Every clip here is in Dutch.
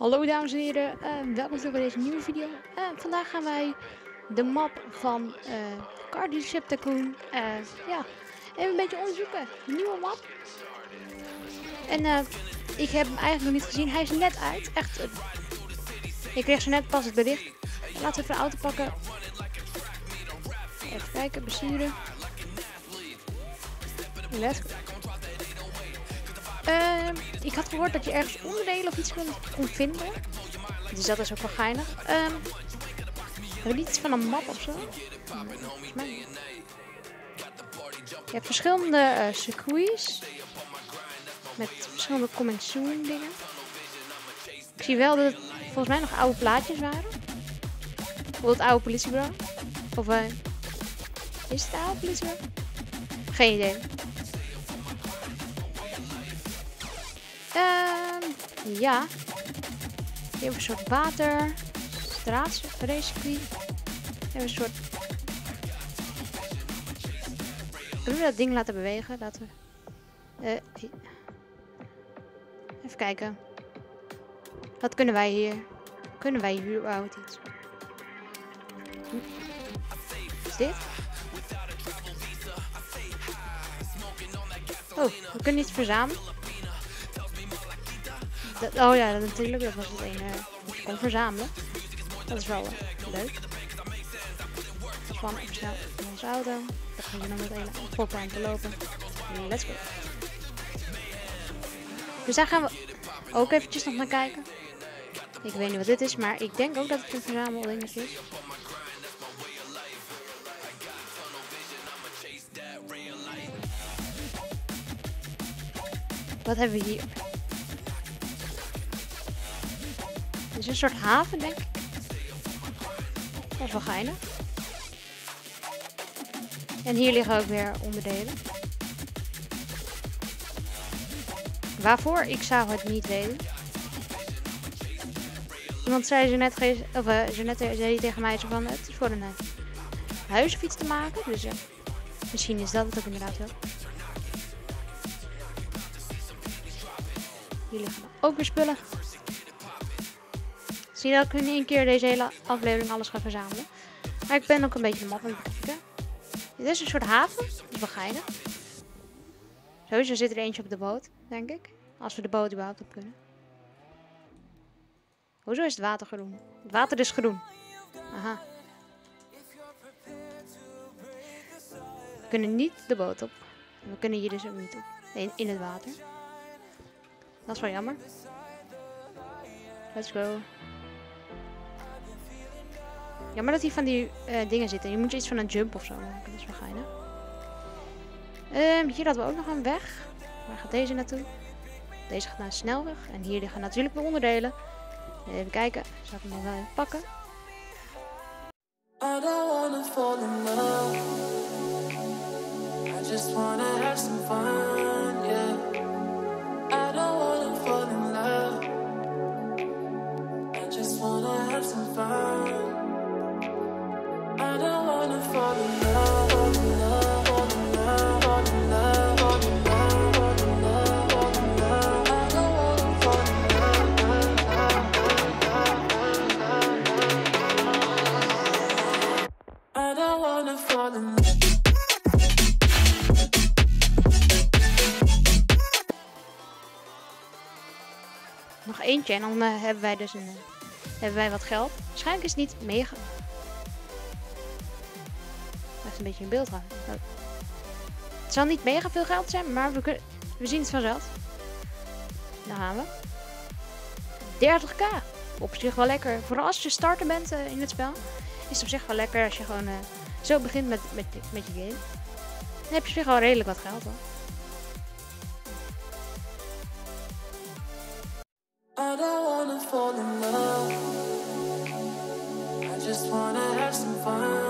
Hallo dames en heren, eh, welkom terug bij deze nieuwe video. Eh, vandaag gaan wij de map van eh Car Dealership Tycoon eh, ja, even een beetje onderzoeken. Nieuwe map. En eh, ik heb hem eigenlijk nog niet gezien. Hij is net uit. Echt. eh, ik kreeg zo net pas het bericht. Laten we even de auto pakken. Even kijken, besturen. Let's go. Ik had gehoord dat je ergens onderdelen of iets kon, vinden. Dus dat is ook wel geinig. Ehm hebben we iets van een map of zo? Je hebt verschillende eh, circuits. Met verschillende comment zoom dingen. Ik zie wel dat het volgens mij nog oude plaatjes waren. Bijvoorbeeld oude politiebureau. Of eh, is het oude politiebureau? Geen idee. Ehm ja. Hier hebben een soort water. Hebben we een soort. Kunnen we dat ding laten bewegen? Laten we. Eh, even kijken. Wat kunnen wij hier? Kunnen wij hier überhaupt iets? Hm. Is dit? Oh, we kunnen iets verzamelen. Oh ja, dat natuurlijk. Dat was het ene wat je kon verzamelen. Dat is wel eh, leuk. Van even snel in onze auto. Dat gaan we nog met hele volplan aan te lopen. Let's go. Dus daar gaan we ook eventjes nog naar kijken. Ik weet niet wat dit is, maar ik denk ook dat het een verzameldingetje is. Wat hebben we hier? Is een soort haven, denk ik. Wel geinig. En hier liggen ook weer onderdelen. Waarvoor? Ik zou het niet weten. Iemand zei ze net, of, eh, ze net zei tegen mij van, het is voor een uh, huis of iets te maken. Dus eh, misschien is dat het ook inderdaad wel. Hier liggen ook weer spullen. Zie dat ik in één keer deze hele aflevering alles ga verzamelen. Maar ik ben ook een beetje de map. Dit is een soort haven. Dat is wel geinig. Sowieso zit er eentje op de boot, denk ik. Als we de boot überhaupt op kunnen. Hoezo is het water groen? Het water is groen. Aha. We kunnen niet de boot op. We kunnen hier dus ook niet op. In, in het water. Dat is wel jammer. Let's go. Jammer dat hier van die eh, dingen zitten. Je moet iets van een jump of zo maken. Dat is wel geinig. Ehm, hier hadden we ook nog een weg. Waar gaat deze naartoe? Deze gaat naar een snelweg. En hier liggen natuurlijk weer onderdelen. Even kijken. Zal ik hem wel even pakken? I don't wanna fall in. I just wanna have some fun, Nog eentje en dan eh, hebben wij dus een, eh, hebben wij wat geld. Waarschijnlijk is het niet mega. Even een beetje in beeld houden. Het zal niet mega veel geld zijn, maar we, kunnen, we zien het vanzelf. Daar gaan we. 30k. Op zich wel lekker. Vooral als je starter bent eh, in het spel. Is het op zich wel lekker als je gewoon zo begint met, met, met je game. Dan heb je op zich wel redelijk wat geld hoor. I don't wanna fall in love. I just wanna have some fun,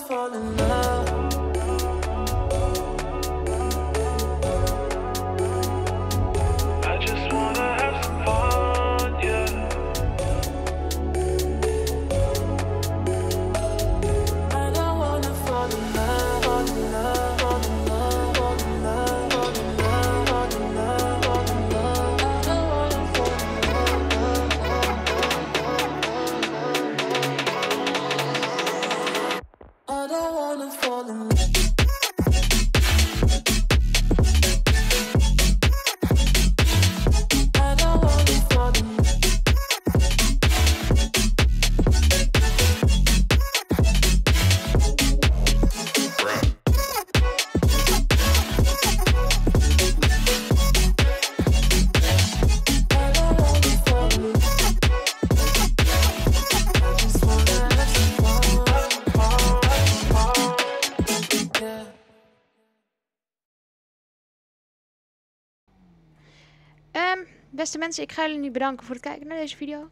beste mensen, ik ga jullie nu bedanken voor het kijken naar deze video.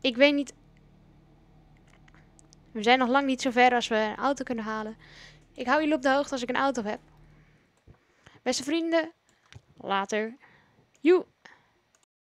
Ik weet niet... We zijn nog lang niet zo ver als we een auto kunnen halen. Ik hou jullie op de hoogte als ik een auto heb. Beste vrienden, later. Joe!